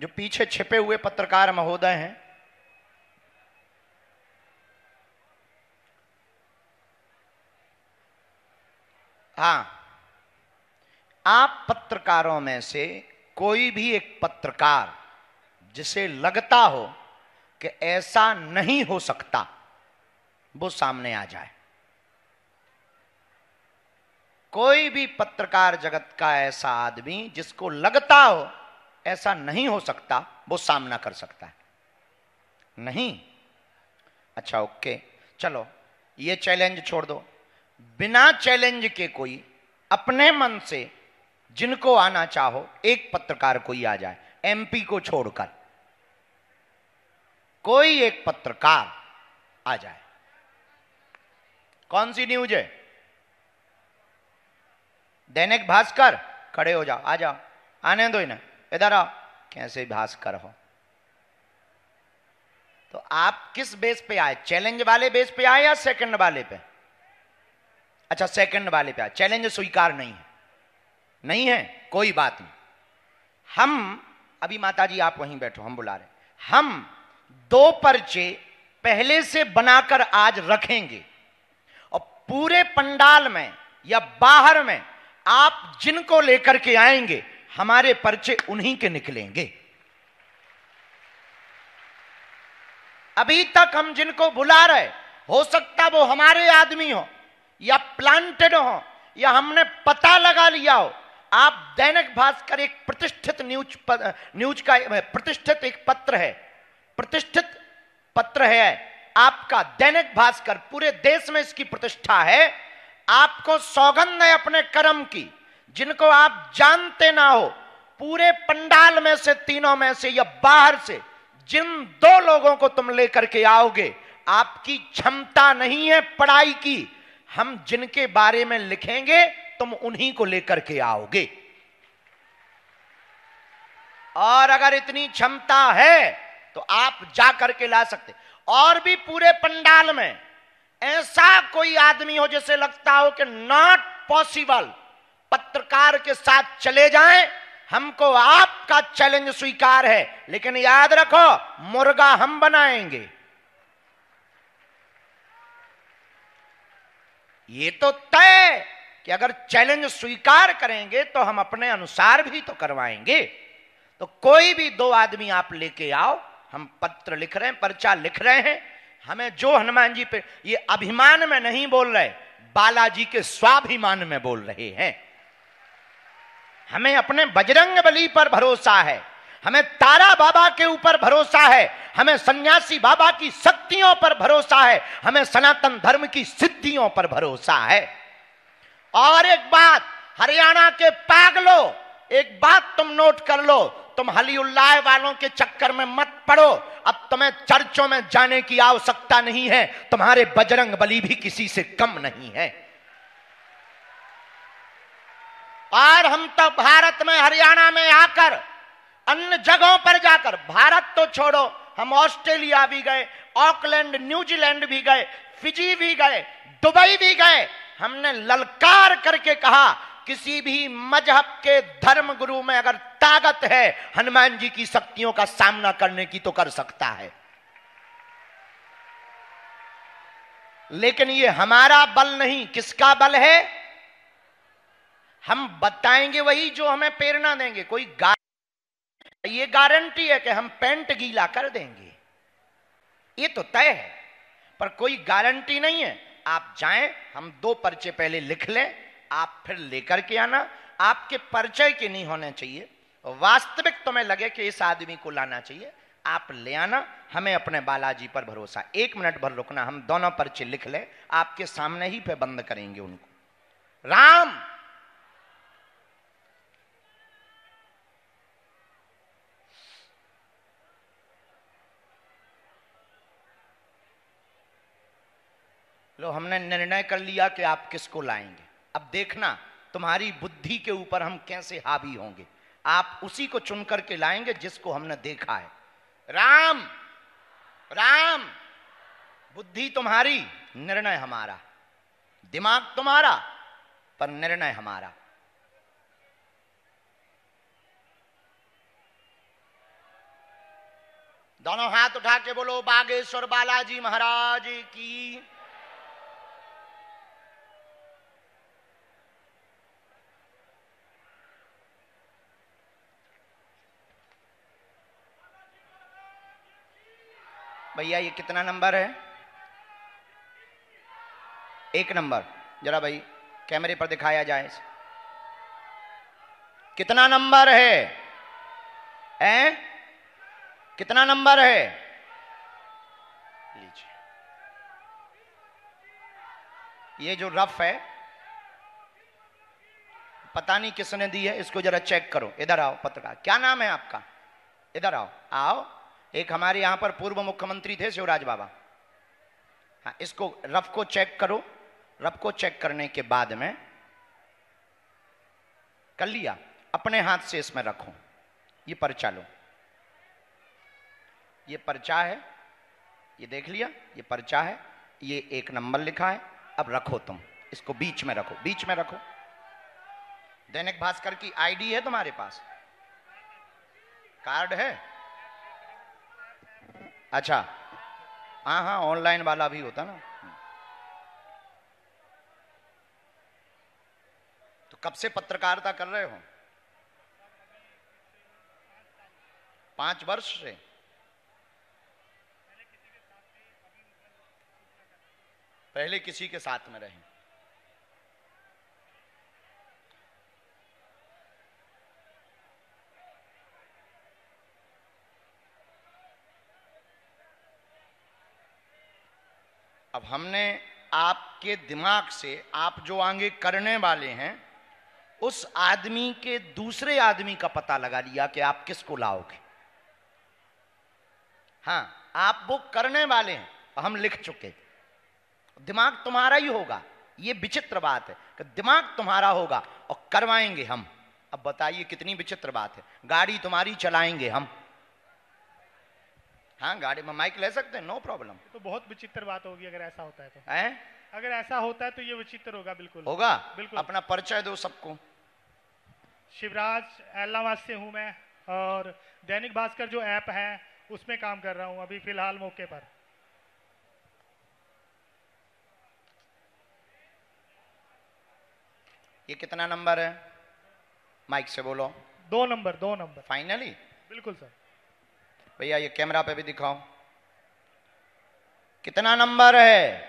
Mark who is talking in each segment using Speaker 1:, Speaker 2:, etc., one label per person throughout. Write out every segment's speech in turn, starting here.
Speaker 1: जो पीछे छिपे हुए पत्रकार महोदय हैं, हाँ, आप पत्रकारों में से कोई भी एक पत्रकार जिसे लगता हो कि ऐसा नहीं हो सकता, वो सामने आ जाए। कोई भी पत्रकार जगत का ऐसा आदमी जिसको लगता हो ऐसा नहीं हो सकता, वो सामना कर सकता है। नहीं? अच्छा ओके। चलो, ये चैलेंज छोड़ दो। बिना चैलेंज के कोई अपने मन से जिनको आना चाहो, एक पत्रकार कोई आ जाए एमपी को छोड़कर। कोई एक पत्रकार आ जाए। कौन सी न्यूज़ है? दैनिक भास्कर, खड़े हो जाओ। आ जाओ। आने दो इन्हें। इधर आओ कैसे भास्कर हो? तो आप किस बेस पे आए? चैलेंज वाले बेस पे आए या सेकंड वाले पे? अच्छा सेकंड वाले पे आए। चैलेंज स्वीकार नहीं है। नहीं है? कोई बात नहीं। हम, अभी माता जी आप वहीं बैठो, हम बुला रहे हम दो पर्चे पहले से बनाकर आज रखेंगे। और पूरे पंडाल में या बाहर में आप जिनको लेकर के आएँगे हमारे पर्चे उन्हीं के निकलेंगे। अभी तक हम जिनको बुला रहे, हो सकता वो हमारे आदमी हो, या प्लांटेड हो, या हमने पता लगा लिया हो, आप दैनिक भास्कर एक प्रतिष्ठित न्यूज़ न्यूज़ का, प्रतिष्ठित एक पत्र है। प्रतिष्ठित पत्र है, आपका दैनिक भास्कर, पूरे देश में इसकी प्रतिष्ठा है। आपको सौगंध है अपने कर्म की। जिनको आप जानते ना हो, पूरे पंडाल में से, तीनों में से या बाहर से, जिन दो लोगों को तुम लेकर के आओगे, आपकी क्षमता नहीं है पढ़ाई की। हम जिनके बारे में लिखेंगे, तुम उन्हीं को लेकर के आओगे। और अगर इतनी क्षमता है तो आप जा करके ला सकते। और भी पूरे पंडाल में, ऐसा कोई आदमी हो, जैसे लगता हो कि नॉट पॉसिबल पत्रकार के साथ चले जाएँ, हमको आपका चैलेंज स्वीकार है, लेकिन याद रखो, मुर्गा हम बनाएँगे। ये तो तय कि अगर चैलेंज स्वीकार करेंगे तो हम अपने अनुसार भी तो करवाएँगे। तो कोई भी दो आदमी आप लेके आओ, हम पत्र लिख रहे हैं, पर्चा लिख रहे हैं, हमें जो हनुमान जी पे, ये अभिमान में नहीं बोल रहे, बालाजी के स्वाभिमान में बोल रहे हैं। हमें अपने बजरंग बली पर भरोसा है। हमें तारा बाबा के ऊपर भरोसा है। हमें सन्यासी बाबा की शक्तियों पर भरोसा है। हमें सनातन धर्म की सिद्धियों पर भरोसा है। और एक बात, हरियाणा के पागलो, एक बात तुम नोट कर लो। तुम हलीउल्लाह वालों के चक्कर में मत पड़ो। अब तुम्हें चर्चों में जाने की आवश्यकता नहीं है। तुम्हारे बजरंग बली भी किसी से कम नहीं है। और हम तो भारत में, हरियाणा में आकर, अन्य जगहों पर जाकर, भारत तो छोड़ो, हम ऑस्ट्रेलिया भी गए, ऑकलैंड, न्यूजीलैंड भी गए, फिजी भी गए, दुबई भी गए, हमने ललकार करके कहा, किसी भी मज़हब के धर्म गुरु में अगर ताकत है, हनुमान जी की शक्तियों का सामना करने की तो कर सकता है। लेकिन ये हमारा बल नहीं, किसका बल है? हम बताएँगे वही जो हमें प्रेरणा देंगे। कोई गा ये गारंटी है कि हम पेंट गीला कर देंगे। ये तो तय है, पर कोई गारंटी नहीं है। आप जाएँ, हम दो पर्चे पहले लिख लें, आप फिर लेकर के आना। आपके परिचय के नहीं होने चाहिए। वास्तविक तुम्हें लगे कि इस आदमी को लाना चाहिए। आप ले आना, हमें अपने बालाजी पर भरोसा। एक मिनट भर रुकना, हम दोनों पर्चे लिख ले। आपके सामने ही पे बंद करेंगे उनको। राम! लो, हमने निर्णय कर लिया कि आप किसको लाएँगे। अब देखना, तुम्हारी बुद्धि के ऊपर हम कैसे हावी होंगे। आप उसी को चुन करके लाएँगे जिसको हमने देखा है। राम! राम! बुद्धि तुम्हारी, निर्णय हमारा। दिमाग तुम्हारा, पर निर्णय हमारा। दोनों हाथ उठा के बोलो, बागेश्वर बालाजी महाराज की। भैया, ये कितना नंबर है? एक नंबर। जरा भाई, कैमरे पर दिखाया जाए कितना नंबर है? हैं? कितना नंबर है? लीजिए। ये जो रफ है, पता नहीं किसने दी है, इसको जरा चेक करो। इधर आओ पत्रकार क्या नाम है आपका? इधर आओ। आओ। एक हमारे यहाँ पर पूर्व मुख्यमंत्री थे शिवराज बाबा। हाँ इसको रफ को चेक करो। रफ को चेक करने के बाद में कर लिया। अपने हाथ से इसमें रखो। ये पर्चा लो। ये पर्चा है। ये देख लिया। ये पर्चा है। ये एक नंबर लिखा है। अब रखो तुम। इसको बीच में रखो। बीच में रखो। दैनिक भास्कर की आईडी है तुम्हारे पास। कार्ड है। अच्छा। हाँ हाँ ऑनलाइन वाला भी होता ना। तो कब से पत्रकारिता कर रहे हो? पाँच वर्ष से? पहले किसी के साथ में रहे। अब हमने आपके दिमाग से, आप जो आगे करने वाले हैं, उस आदमी के दूसरे आदमी का पता लगा लिया कि आप किसको लाओगे। हाँ आप वो करने वाले हैं, हम लिख चुके। दिमाग तुम्हारा ही होगा, ये विचित्र बात है कि दिमाग तुम्हारा होगा और करवाएँगे हम। अब बताइए कितनी विचित्र बात है, गाड़ी तुम्हारी चलाएँगे हम। हाँ गाड़ी में माइक ले सकते हैं नो प्रॉब्लम।
Speaker 2: तो बहुत विचित्र बात होगी अगर ऐसा होता है तो।
Speaker 1: है?
Speaker 2: अगर ऐसा होता है तो ये विचित्र होगा बिल्कुल।
Speaker 1: होगा?
Speaker 2: बिल्कुल।
Speaker 1: अपना परिचय दो सबको।
Speaker 2: शिवराज एलावास से हूँ मैं और दैनिक भास्कर जो ऐप है उसमें काम कर रहा हूँ अभी फ़िलहाल मौके पर।
Speaker 1: ये कितना नंबर है? माइक से बोलो।
Speaker 2: दो नंबर दो नंबर।
Speaker 1: फाइनली
Speaker 2: बिल्कुल सर।
Speaker 1: भैया, ये कैमरा पे भी दिखाओ कितना नंबर है?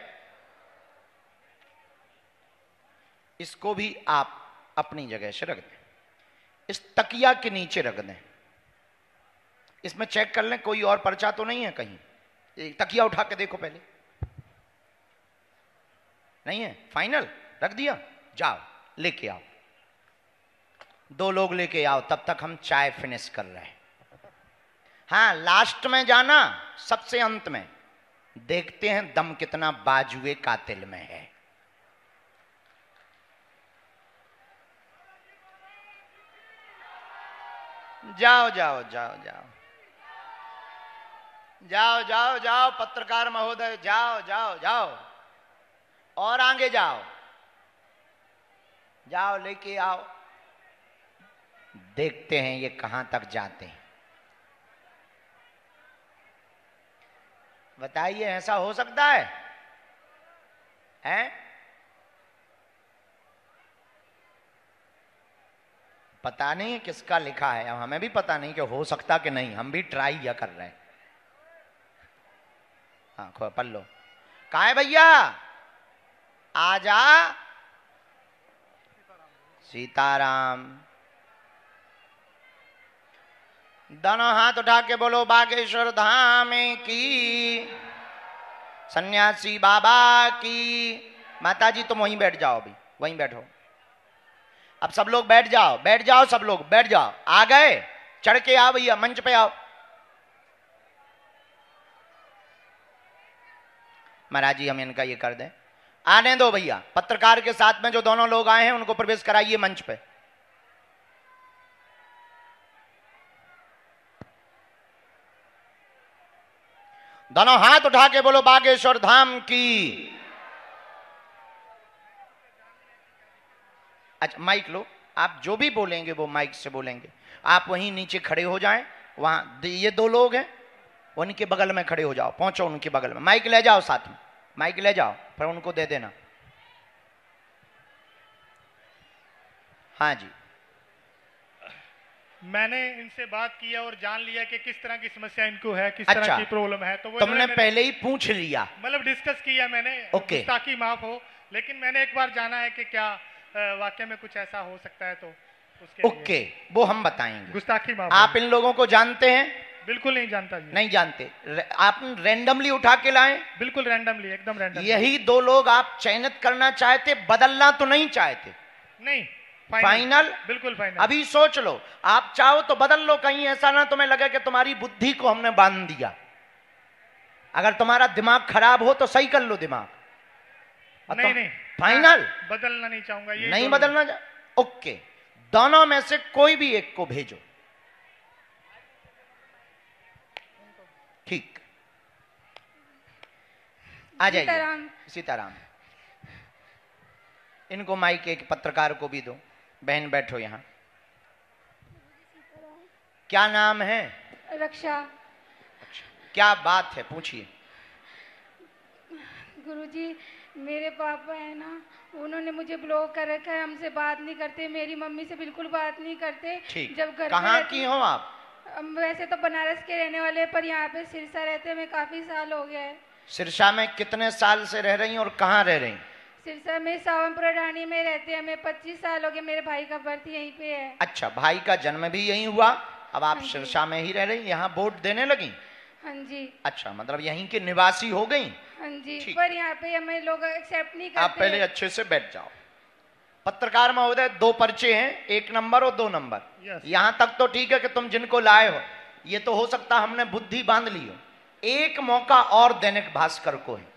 Speaker 1: इसको भी आप अपनी जगह से रख दें। इस तकिया के नीचे रख दें। इसमें चेक कर लें, कोई और पर्चा तो नहीं है कहीं। तकिया उठा के देखो पहले। नहीं है? फाइनल। रख दिया। जाओ, लेके आओ। दो लोग लेके आओ, तब तक हम चाय फिनिश कर रहे हैं। हाँ लास्ट में जाना, सबसे अंत में। देखते हैं दम कितना बाजुए कातिल में है। जाओ जाओ जाओ जाओ। जाओ जाओ जाओ, पत्रकार महोदय, जाओ जाओ जाओ। और आगे जाओ। जाओ, लेके आओ। देखते हैं ये कहाँ तक जाते हैं। बताइए, ऐसा हो सकता है? हैं? पता नहीं किसका लिखा है, अब हमें भी पता नहीं कि हो सकता कि नहीं, हम भी ट्राई या कर रहे हैं। हाँ खो पल्लो कहा है भैया? आजा सीताराम। दोनों हाथ उठा के बोलो, बागेश्वर धाम की, सन्यासी बाबा की माता जी तुम वहीं बैठ जाओ अभी, वहीं बैठो। अब सब लोग बैठ जाओ बैठ जाओ सब लोग, बैठ जाओ। आ गए? चढ़ के आओ भैया, मंच पे आओ। महाराज जी, हम इनका ये कर दें। आने दो भैया, पत्रकार के साथ में जो दोनों लोग आए हैं, उनको प्रवेश कराइए मंच पे। दोनों हाथ उठा के बोलो, बागेश्वर धाम की। अच्छा माइक लो। आप जो भी बोलेंगे, वो माइक से बोलेंगे। आप वहीं नीचे खड़े हो जाएँ। वहाँ ये दो लोग हैं। उनके बगल में खड़े हो जाओ। पहुंचो उनके बगल में। माइक ले जाओ साथ में। माइक ले जाओ फिर उनको दे देना। हाँ जी।
Speaker 2: मैंने इनसे बात किया और जान लिया कि किस तरह की समस्या इनको है किस
Speaker 1: अच्छा, तरह।
Speaker 2: की प्रॉब्लम है। तो वो
Speaker 1: तुमने पहले ही पूछ लिया।
Speaker 2: मतलब डिस्कस किया मैंने
Speaker 1: ओके।
Speaker 2: ताकि माफ़ हो लेकिन मैंने एक बार जाना है कि क्या वाकई में कुछ ऐसा हो सकता है तो।
Speaker 1: ओके वो हम बताएँगे।
Speaker 2: गुस्ताखी माफ़
Speaker 1: आप इन लोगों को जानते हैं?
Speaker 2: बिल्कुल नहीं जानता जी।
Speaker 1: नहीं जानते। आप रेंडमली उठा के लाए?
Speaker 2: बिल्कुल रैंडमली एकदम रैंडम
Speaker 1: यही दो लोग आप चयनित करना चाहते बदलना तो नहीं चाहते?
Speaker 2: नहीं।
Speaker 1: फाइनल
Speaker 2: बिल्कुल फाइनल
Speaker 1: अभी सोच लो। आप चाहो तो बदल लो कहीं ऐसा ना तुम्हें लगे कि तुम्हारी बुद्धि को हमने बाँध दिया। अगर तुम्हारा दिमाग खराब हो तो सही कर लो दिमाग।
Speaker 2: नहीं नहीं।
Speaker 1: फाइनल
Speaker 2: बदलना नहीं चाहूँगा ये
Speaker 1: नहीं बदलना जा- ओके। दोनों में से कोई भी एक को भेजो। ठीक। आ जाइए।
Speaker 3: सीताराम।
Speaker 1: सीताराम। इनको माइक एक पत्रकार को भी दो। बहन बैठो यहाँ। क्या नाम है?
Speaker 3: रक्षा।
Speaker 1: क्या बात है? पूछिए।
Speaker 3: गुरुजी मेरे पापा है ना उन्होंने मुझे ब्लॉक कर रखा है हमसे बात नहीं करते मेरी मम्मी से बिल्कुल बात नहीं करते।
Speaker 1: ठीक।
Speaker 3: जब घर
Speaker 1: कहाँ की हो आप?
Speaker 3: वैसे तो बनारस के रहने वाले हैं, पर यहाँ पे सिरसा रहते हमें काफ़ी साल हो गया है।
Speaker 1: सिरसा में कितने साल से रह रही हैं और कहाँ रह रही हैं?
Speaker 3: सिरसा में सावनपुरा ढाणी में रहते हैं। हमें पच्चीस साल हो गए मेरे भाई का बर्थ यहीं पे है।
Speaker 1: अच्छा भाई का जन्म भी यहीं हुआ। अब आप
Speaker 3: हाँ
Speaker 1: सिरसा में ही रह रही यहाँ वोट देने लगी?
Speaker 3: हाँ जी।
Speaker 1: अच्छा मतलब यहीं के निवासी हो गई?
Speaker 3: हाँ जी पर यहाँ पे हमें लोग एक्सेप्ट नहीं करते।
Speaker 1: आप पहले अच्छे से बैठ जाओ। पत्रकार महोदय दो पर्चे हैं एक नंबर और दो नंबर।
Speaker 2: Yes.
Speaker 1: यहाँ तक तो ठीक है कि तुम जिनको लाए हो। ये तो हो सकता हमने बुद्धि बाँध ली हो। एक मौका और दैनिक भास्कर को है।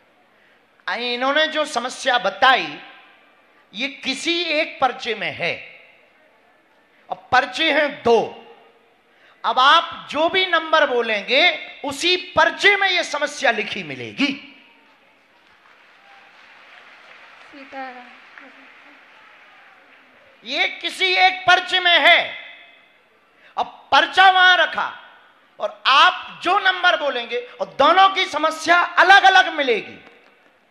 Speaker 1: इन्होंने जो समस्या बताई, ये किसी एक पर्चे में है। और पर्चे हैं दो। अब आप जो भी नंबर बोलेंगे, उसी पर्चे में ये समस्या लिखी मिलेगी। ये किसी एक पर्चे में है। अब पर्चा वहाँ रखा और आप जो नंबर बोलेंगे, और दोनों की समस्या अलग अलग मिलेगी।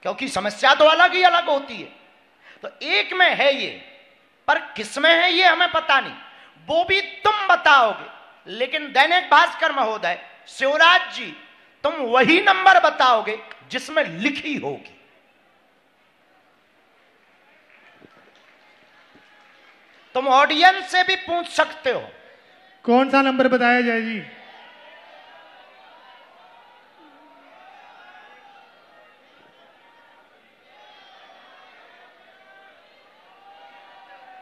Speaker 1: क्योंकि समस्या तो अलग ही अलग होती है। तो एक में है ये, पर किसमें है ये हमें पता नहीं। वो भी तुम बताओगे, लेकिन दैनिक भास्कर महोदय, शिवराज जी, तुम वही नंबर बताओगे जिसमें लिखी होगी। तुम ऑडियंस से भी पूछ सकते हो।
Speaker 2: कौन सा नंबर बताया जाए जी?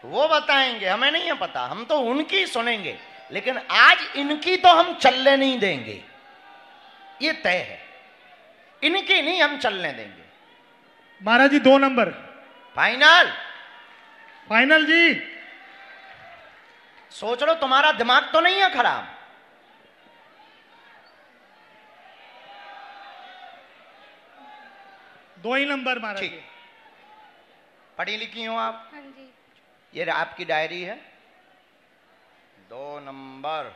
Speaker 1: वो बताएँगे हमें नहीं है पता हम तो उनकी सुनेंगे लेकिन आज इनकी तो हम चलने नहीं देंगे। ये तय है। इनकी नहीं हम चलने देंगे।
Speaker 2: महाराज जी दो नंबर।
Speaker 1: फाइनल।
Speaker 2: फाइनल जी।
Speaker 1: सोच लो तुम्हारा दिमाग तो नहीं है खराब।
Speaker 2: दो ही नंबर महाराज जी।
Speaker 1: पढ़ी लिखी हो आप?
Speaker 3: हाँ जी।
Speaker 1: ये आपकी डायरी है? दो नंबर।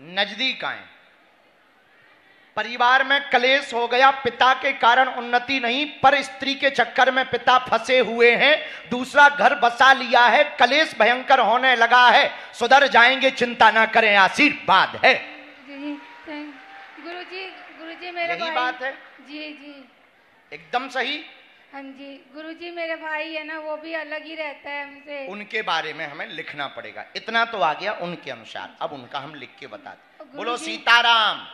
Speaker 1: नज़दीक आए। परिवार में कलेश हो गया पिता के कारण उन्नति नहीं पर स्त्री के चक्कर में पिता फंसे हुए हैं। दूसरा घर बसा लिया है कलेश भयंकर होने लगा है। सुधर जाएँगे चिंता ना करें आशीर्वाद है।
Speaker 3: गुरु जी गुरु जी मेरे
Speaker 1: यही बात है।
Speaker 3: जी जी।
Speaker 1: एकदम सही।
Speaker 3: हाँ जी गुरु जी मेरे भाई है ना वो भी अलग ही रहता है हमसे।
Speaker 1: उनके बारे में हमें लिखना पड़ेगा। इतना तो आ गया उनके अनुसार। अब उनका हम लिख के बताते बोलो सीताराम।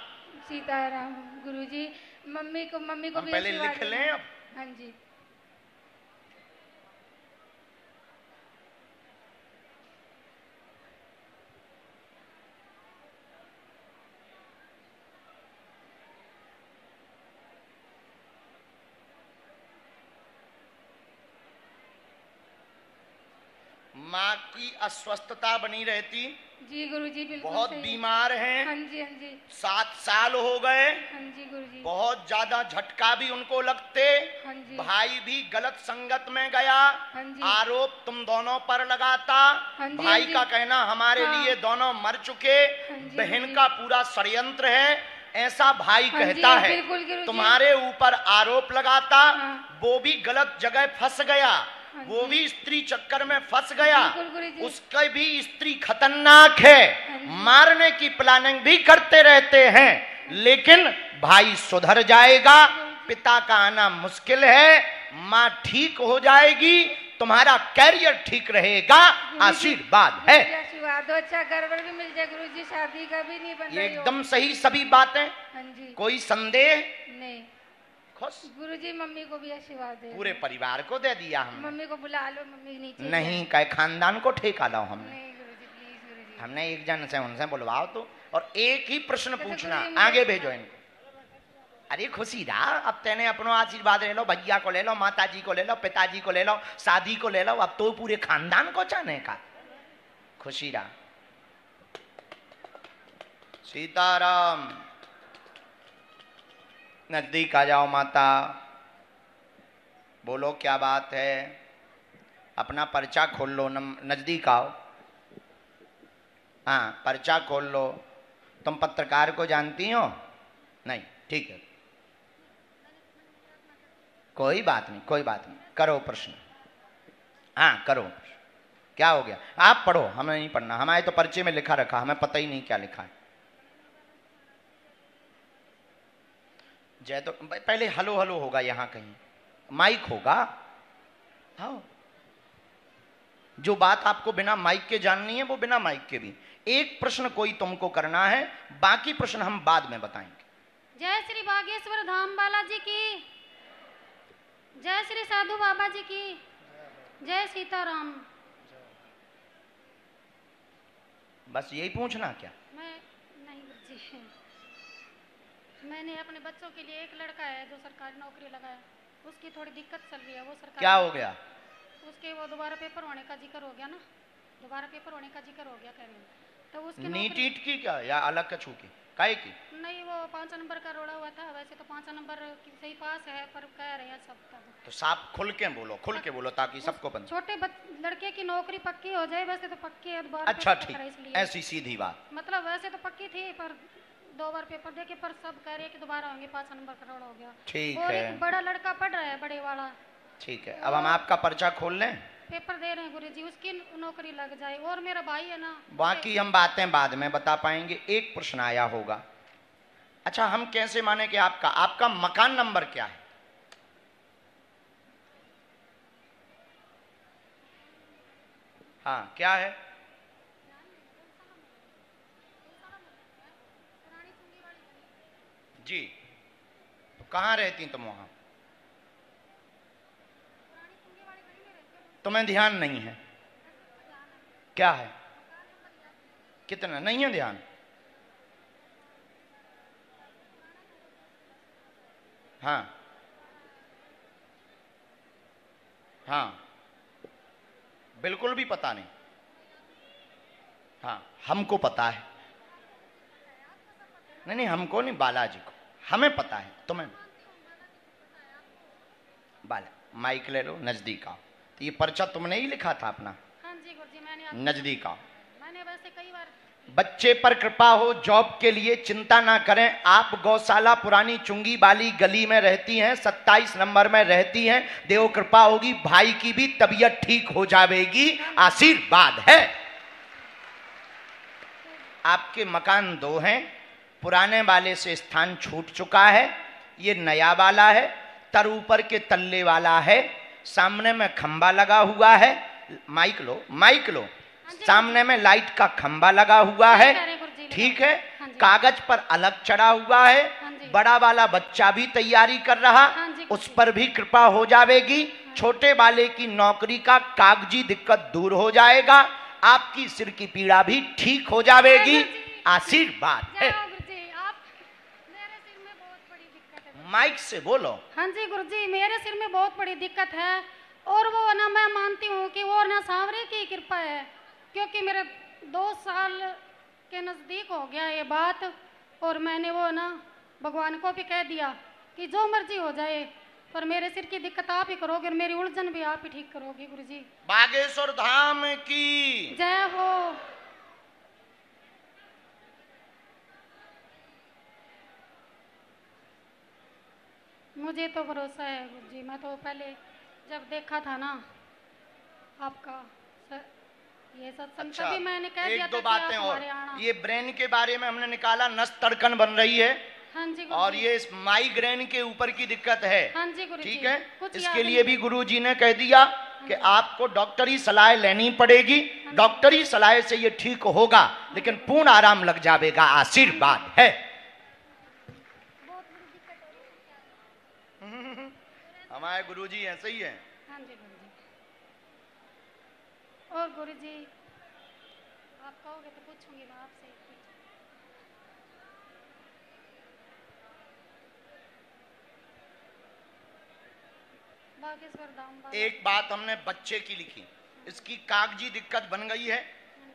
Speaker 3: सीताराम गुरु जी मम्मी को मम्मी को भी
Speaker 1: पहले लिख। लें अब।
Speaker 3: हाँ जी।
Speaker 1: माँ की अस्वस्थता बनी रहती।
Speaker 3: जी गुरु जी बिल्कुल
Speaker 1: बहुत। बीमार
Speaker 3: हाँ। जी हाँ जी।
Speaker 1: सात साल हो गए।
Speaker 3: हाँ जी गुरु जी
Speaker 1: बहुत ज़्यादा झटका भी उनको लगते।
Speaker 3: हाँ जी।
Speaker 1: भाई भी गलत संगत में गया।
Speaker 3: हाँ जी।
Speaker 1: आरोप तुम दोनों पर लगाता।
Speaker 3: हाँ जी,
Speaker 1: भाई
Speaker 3: हाँ जी।
Speaker 1: का कहना हमारे
Speaker 3: हाँ।
Speaker 1: लिए दोनों मर चुके।
Speaker 3: हाँ जी,
Speaker 1: बहन
Speaker 3: हाँ जी।
Speaker 1: का पूरा षडयंत्र है। ऐसा भाई
Speaker 3: हाँ
Speaker 1: कहता है। तुम्हारे ऊपर आरोप लगाता।
Speaker 3: हाँ।
Speaker 1: वो भी गलत जगह फंस गया।
Speaker 3: हाँ
Speaker 1: वो भी स्त्री चक्कर में फंस गया। उसका भी स्त्री खतरनाक है।
Speaker 3: हाँ
Speaker 1: मारने की प्लानिंग भी करते रहते हैं। लेकिन भाई सुधर जाएगा। पिता का आना मुश्किल है। माँ ठीक हो जाएगी। तुम्हारा कैरियर ठीक रहेगा। आशीर्वाद है।
Speaker 3: अच्छा घर भी मिल जाए गुरु जी शादी का भी नहीं हो।
Speaker 1: एकदम सही सभी बातें।
Speaker 3: हाँ
Speaker 1: कोई संदेह?
Speaker 3: नहीं।
Speaker 1: खुश।
Speaker 3: गुरु जी मम्मी को भी आशीर्वाद दे
Speaker 1: पूरे परिवार को दे दिया हमने।
Speaker 3: मम्मी को बुला लो मम्मी नीचे
Speaker 1: नहीं कहे खानदान को ठेका लाओ हमने। हमने एक जन से उनसे बुलवाओ तो और एक ही प्रश्न पूछना। आगे भेजो इनको। अरे खुशी रहा अब तेने अपनो आशीर्वाद ले लो भैया को ले लो माता जी को ले लो पिताजी को ले लो शादी को ले लो अब तो पूरे खानदान को चाहने का। खुशी रहा सीताराम। नज़दीक आ जाओ माता। बोलो, क्या बात है? अपना पर्चा खोल लो नज़दीक आओ। हाँ पर्चा खोल लो। तुम पत्रकार को जानती हो? नहीं, ठीक है। कोई बात नहीं, कोई बात नहीं। करो प्रश्न। हाँ करो। क्या हो गया? आप पढ़ो, हमें नहीं पढ़ना। हमारे तो पर्चे में लिखा रखा, हमें पता ही नहीं क्या लिखा है। जय तो पहले हलो हलो होगा यहाँ कहीं। माइक होगा? हाँ जो बात आपको बिना माइक के जाननी है वो बिना माइक के भी। एक प्रश्न कोई तुमको करना है बाकी प्रश्न हम बाद में बताएँगे।
Speaker 4: जय श्री बागेश्वर धाम बालाजी की। जय श्री साधु बाबा जी की। जय सीताराम।
Speaker 1: बस यही पूछना क्या?
Speaker 4: मैं नहीं जी। मैंने अपने बच्चों के लिए एक लड़का है जो सरकारी नौकरी लगाया। उसकी थोड़ी दिक्कत चल रही है वो सरकारी
Speaker 1: क्या हो गया?
Speaker 4: उसके वो दोबारा पेपर होने का ज़िक्र हो गया ना। दोबारा पेपर होने का ज़िक्र हो गया कह रही हूँ तो उसकी
Speaker 1: नीट ईट की क्या? या अलग का छू की? काहे की?
Speaker 4: नहीं वो पाँच नंबर का रोड़ा हुआ था। वैसे तो पाँच नंबर की सही पास है पर कह रहे हैं सब का
Speaker 1: तो साफ़ खुल के बोलो खुल के बोलो ताकि सबको पता
Speaker 4: छोटे लड़के की नौकरी पक्की हो जाए वैसे तो पक्की है
Speaker 1: अच्छा ठीक। ऐसी सीधी बात।
Speaker 4: मतलब वैसे तो पक्की थी पर दो बार पेपर देके पर सब कह रहे हैं कि दोबारा होंगे पाँच नंबर का रोड़ा हो गया।
Speaker 1: ठीक
Speaker 4: और
Speaker 1: है।
Speaker 4: एक बड़ा लड़का पढ़ रहा है बड़े वाला।
Speaker 1: ठीक है अब हम आपका पर्चा खोल लें?
Speaker 4: पेपर दे रहे हैं गुरु जी उसकी नौकरी लग जाए। और मेरा भाई है ना
Speaker 1: बाकी हम बातें बाद में बता पाएँगे एक प्रश्न आया होगा। अच्छा हम कैसे माने कि आपका आपका मकान नंबर क्या है? हाँ क्या है? जी। तो कहाँ रहती तुम वहाँ? तुम्हें ध्यान नहीं है। क्या है? कितना? नहीं है ध्यान। हाँ। हाँ। बिल्कुल भी पता नहीं। हाँ हमको पता है। नहीं नहीं, हमको नहीं, बालाजी को। हमें पता है तुम्हें। बाला माइक ले लो नज़दीक आओ। तो ये पर्चा तुमने ही लिखा था अपना।
Speaker 4: हाँ जी गुरु मैंने
Speaker 1: नज़दीक आओ।
Speaker 4: मैंने वैसे कई बार
Speaker 1: बच्चे पर कृपा हो जॉब के लिए चिंता ना करें। आप गौशाला पुरानी चुंगी वाली गली में रहती हैं 27 नंबर में रहती हैं। देव कृपा होगी भाई की भी तबीयत ठीक हो जाएगी आशीर्वाद है। आपके मकान दो हैं पुराने वाले से स्थान छूट चुका है। ये नया वाला है तर ऊपर के तल्ले वाला है सामने में खंबा लगा हुआ है। माइक लो माइक लो। सामने में लाइट का खंबा लगा हुआ है।
Speaker 4: हैं
Speaker 1: ठीक है।
Speaker 4: हाँ
Speaker 1: कागज़ पर अलग चढ़ा हुआ है।
Speaker 4: हाँ
Speaker 1: बड़ा वाला बच्चा भी तैयारी कर रहा
Speaker 4: हाँ
Speaker 1: उस पर भी कृपा हो जाएगी। छोटे वाले की नौकरी का कागज़ी दिक्कत दूर हो जाएगा। आपकी सिर की पीड़ा भी ठीक हो जाएगी। आशीर्वाद है
Speaker 4: जाओ गुरु जी आप मेरे सिर में बहुत बड़ी दिक्कत है
Speaker 1: माइक से बोलो।
Speaker 4: हाँ जी गुरु जी मेरे सिर में बहुत बड़ी दिक्कत है और वो ना मैं मानती हूँ कि वो ना सांवरे की कृपा है क्योंकि मेरे दो साल के नज़दीक हो गया ये बात और मैंने वो ना भगवान को भी कह दिया कि जो मर्ज़ी हो जाए पर मेरे सिर की दिक्कत आप ही करोगे और मेरी उलझन भी आप ही ठीक करोगे गुरु जी
Speaker 1: बागेश्वर धाम की।
Speaker 4: जय हो। मुझे तो भरोसा है गुरु जी। मैं तो पहले जब देखा था ना आपका ये सत्संग
Speaker 1: अच्छा
Speaker 4: तभी मैंने कह दिया
Speaker 1: एक दो बातें और। ये ब्रेन के बारे में हमने निकाला नस तड़कन बन रही है।
Speaker 4: हाँ जी गुरु
Speaker 1: और ये इस माइग्रेन के ऊपर की दिक्कत है।
Speaker 4: हाँ जी गुरु
Speaker 1: ठीक है? इसके लिए भी गुरु जी ने कह दिया कि आपको डॉक्टरी सलाह लेनी पड़ेगी। डॉक्टरी सलाह से ये ठीक होगा लेकिन पूर्ण आराम लग जाएगा आशीर्वाद है। हमारे गुरु जी ऐसे ही? है
Speaker 4: हाँ जी गुरु जी और गुरु जी आप कहोगे तो पूछूँगी मैं आपसे एक
Speaker 1: बात हमने बच्चे की लिखी। इसकी कागज़ी दिक्कत बन गई है।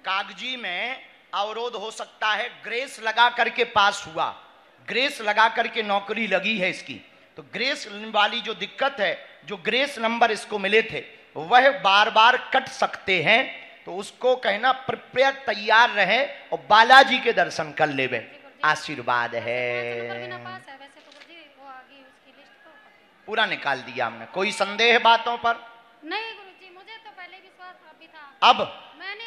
Speaker 1: कागज़ी में अवरोध हो सकता है ग्रेस लगा करके पास हुआ। ग्रेस लगा करके नौकरी लगी है इसकी। तो ग्रेस वाली जो दिक्कत है, जो ग्रेस नंबर इसको मिले थे, वह बार बार कट सकते हैं तो उसको कहना प्रिपेयर तैयार रहे और बालाजी के दर्शन कर लेवे आशीर्वाद है
Speaker 4: तो तो
Speaker 1: पूरा निकाल दिया हमने कोई संदेह बातों पर
Speaker 4: नहीं गुरु जी मुझे तो पहले विश्वास अभी था
Speaker 1: अब
Speaker 4: मैंने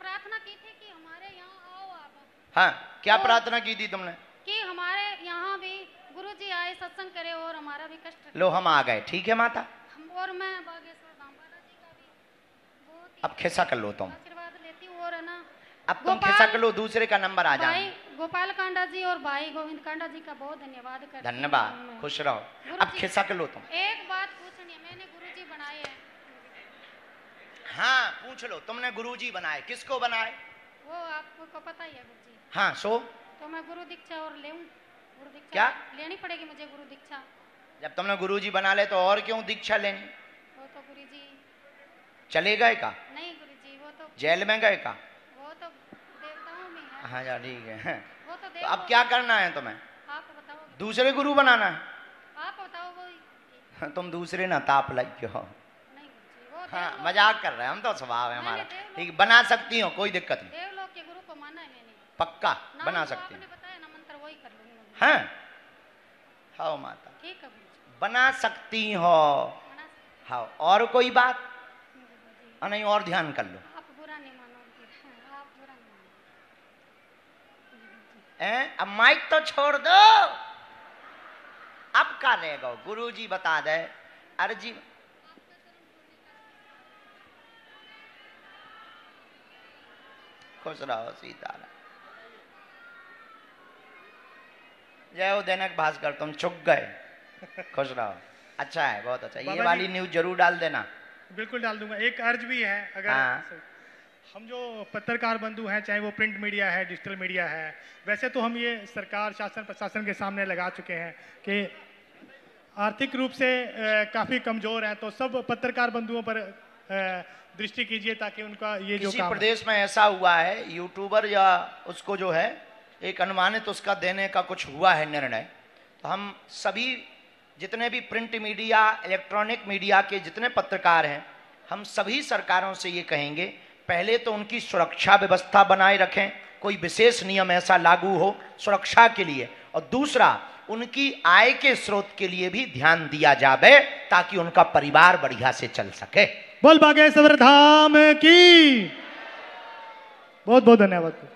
Speaker 4: प्रार्थना की थी कि हमारे यहाँ आओ आप
Speaker 1: हाँ क्या
Speaker 4: और-
Speaker 1: प्रार्थना की थी तुमने
Speaker 4: कि हमारे यहाँ भी जी आए सत्संग करे और हमारा भी कष्ट
Speaker 1: लो हम आ गए। ठीक है माता?
Speaker 4: हम और मैं
Speaker 1: अब खिसा कर लो तुम। अब तुम खिसा कर लो दूसरे का नंबर आ जाए
Speaker 4: गोपाल कांडा जी और भाई गोविंद कांडा जी का बहुत धन्यवाद करती हूँ।
Speaker 1: धन्यवाद। खुश रहो। अब खिसा कर लो तुम।
Speaker 4: एक बात पूछनी है मैंने गुरु जी बनाए हैं।
Speaker 1: हाँ पूछ लो। तुमने गुरु जी बनाए। किसको बनाए?
Speaker 4: वो आपको पता ही है गुरु जी
Speaker 1: हाँ सो?
Speaker 4: तो मैं गुरु दीक्षा और ले गुरु दीक्षा
Speaker 1: क्या?
Speaker 4: लेनी पड़ेगी मुझे गुरु दीक्षा?
Speaker 1: जब तुमने गुरु जी बना ले तो और क्यों दीक्षा लेनी?
Speaker 4: वो तो गुरु जी
Speaker 1: चले गए का?
Speaker 4: नहीं गुरु जी वो तो
Speaker 1: जेल में गए का?
Speaker 4: वो तो देवताओं में है।
Speaker 1: हाँ जा ठीक है।
Speaker 4: वो तो
Speaker 1: तो अब क्या करना है तुम्हें?
Speaker 4: आप बताओ
Speaker 1: दूसरे गुरु बनाना है।
Speaker 4: आप बताओ वो
Speaker 1: तुम दूसरे ना ताप लग हो। हाँ मज़ाक कर रहे हैं हम तो स्वभाव है हमारा ठीक बना सकती हो कोई दिक्कत नहीं।
Speaker 4: देवलोक के गुरु को माना है मैंने।
Speaker 1: पक्का बना सकती हो
Speaker 4: बताया ना मंत्र वही कर लूँगी मैं।
Speaker 1: हाँ? हाँ माता।
Speaker 4: ठीक है गुरु जी
Speaker 1: बना सकती हो। हाँ और कोई बात? नहीं और ध्यान कर लो।
Speaker 4: आप बुरा नहीं मानोगे आप बुरा नहीं मानोगे
Speaker 1: अब माइक तो छोड़ दो। अब का रहेगा गुरु जी बता दे। अर्जी खुश रहो सीताराम। जय हो दैनिक भास्कर तुम चुक गए। खुश रहो। अच्छा है बहुत अच्छा। ये वाली न्यूज़ ज़रूर डाल देना।
Speaker 2: बिल्कुल डाल दूँगा। एक अर्ज़ भी है अगर
Speaker 1: हाँ।
Speaker 2: हम जो पत्रकार बंधु हैं चाहे वो प्रिंट मीडिया है डिजिटल मीडिया है वैसे तो हम ये सरकार शासन प्रशासन के सामने लगा चुके हैं कि आर्थिक रूप से काफ़ी कमज़ोर हैं तो सब पत्रकार बंधुओं पर दृष्टि कीजिए ताकि उनका ये जो काम
Speaker 1: प्रदेश में ऐसा हुआ है यूट्यूबर या उसको जो है एक अनुमानित उसका देने का कुछ हुआ है निर्णय। तो हम सभी जितने भी प्रिंट मीडिया, इलेक्ट्रॉनिक मीडिया के जितने पत्रकार हैं, हम सभी सरकारों से ये कहेंगे, पहले तो उनकी सुरक्षा व्यवस्था बनाए रखें, कोई विशेष नियम ऐसा लागू हो सुरक्षा के लिए। और दूसरा, उनकी आय के स्रोत के लिए भी ध्यान दिया जावे ताकि उनका परिवार बढ़िया से चल सके।
Speaker 2: बोल बागेश्वर धाम की। बहुत बहुत धन्यवाद।